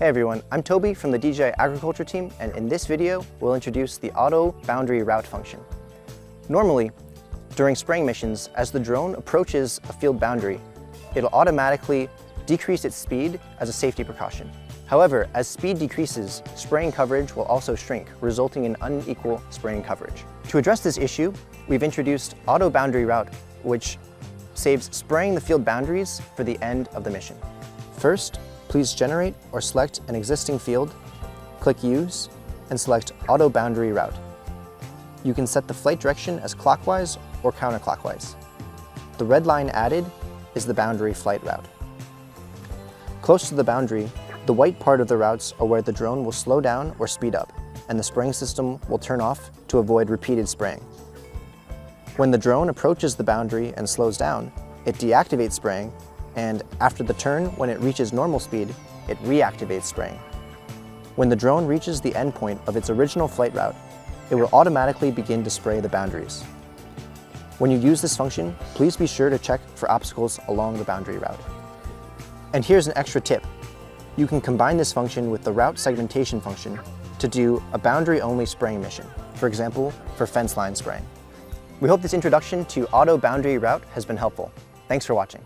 Hey everyone, I'm Toby from the DJI Agriculture team, and in this video, we'll introduce the Auto Boundary Route function. Normally, during spraying missions, as the drone approaches a field boundary, it'll automatically decrease its speed as a safety precaution. However, as speed decreases, spraying coverage will also shrink, resulting in unequal spraying coverage. To address this issue, we've introduced Auto Boundary Route, which saves spraying the field boundaries for the end of the mission. First, please generate or select an existing field, click Use, and select Auto Boundary Route. You can set the flight direction as clockwise or counterclockwise. The red line added is the boundary flight route. Close to the boundary, the white part of the routes are where the drone will slow down or speed up, and the spraying system will turn off to avoid repeated spraying. When the drone approaches the boundary and slows down, it deactivates spraying and after the turn, when it reaches normal speed, it reactivates spraying. When the drone reaches the endpoint of its original flight route, it will automatically begin to spray the boundaries. When you use this function, please be sure to check for obstacles along the boundary route. And here's an extra tip. You can combine this function with the route segmentation function to do a boundary-only spraying mission, for example, for fence line spraying. We hope this introduction to auto boundary route has been helpful. Thanks for watching.